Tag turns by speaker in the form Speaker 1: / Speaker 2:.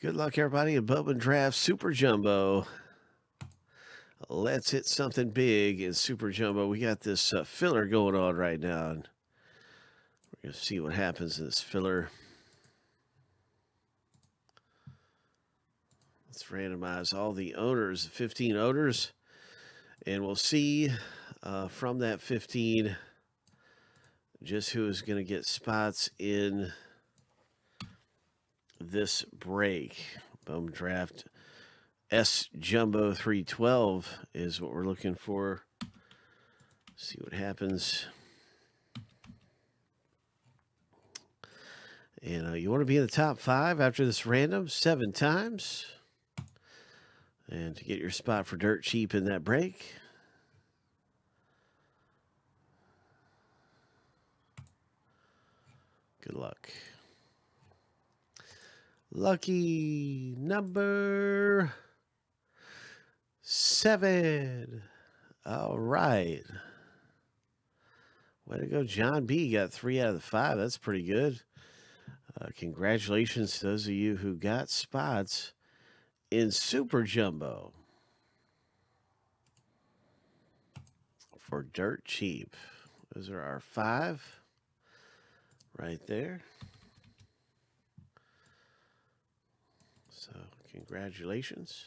Speaker 1: Good luck, everybody, in Bowman Draft Super Jumbo. Let's hit something big in Super Jumbo. We got this uh, filler going on right now. And we're going to see what happens in this filler. Let's randomize all the owners, 15 owners. And we'll see uh, from that 15 just who is going to get spots in this break. Bowman Draft S Jumbo 312 is what we're looking for. See what happens. And uh, you want to be in the top five after this random seven times. And to get your spot for dirt cheap in that break. Good luck. Lucky number seven. All right. Way to go, John B. Got three out of the five. That's pretty good. Uh, congratulations to those of you who got spots in Super Jumbo for dirt cheap. Those are our five right there. So, congratulations.